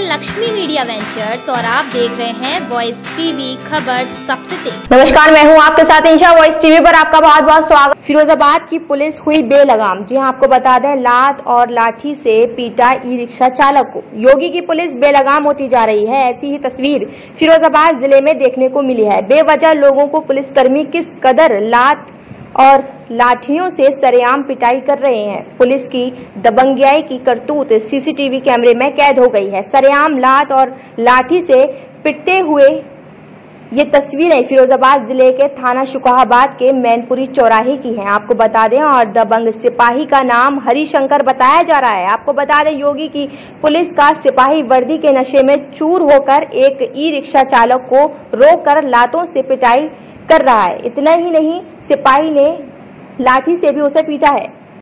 Lakshmi media ventures और आप देख रहे हैं वॉइस टीवी खबर सबसे तेज। नमस्कार मैं हूँ आपके साथ इंशा वॉइस टीवी पर आपका बहुत बहुत स्वागत। फिरोजाबाद की पुलिस हुई बेलगाम। जी हाँ आपको बता दें लात और लाठी से पीटा ई रिक्शा चालक को। योगी की पुलिस बेलगाम होती जा रही है। ऐसी ही तस्वीर फिरोजाबाद ज़िले में देखने को मिली है। बेवजह लोगों को पुलिसकर्मी किस कदर लात और लाठियों से सरेआम पिटाई कर रहे हैं। पुलिस की दबंगियाई की करतूत सीसीटीवी कैमरे में कैद हो गई है। सरेआम लात और लाठी से पिटते हुए ये तस्वीरें फिरोजाबाद ज़िले के थाना शुकाहाबाद के मैनपुरी चौराहे की हैं। आपको बता दें, और दबंग सिपाही का नाम हरिशंकर बताया जा रहा है। आपको बता दें, योगी की पुलिस का सिपाही वर्दी के नशे में चूर होकर एक ई रिक्शा चालक को रोककर लातों से पिटाई कर रहा है। इतना ही नहीं सिपाही ने लाठी से भी उसे पीटा है।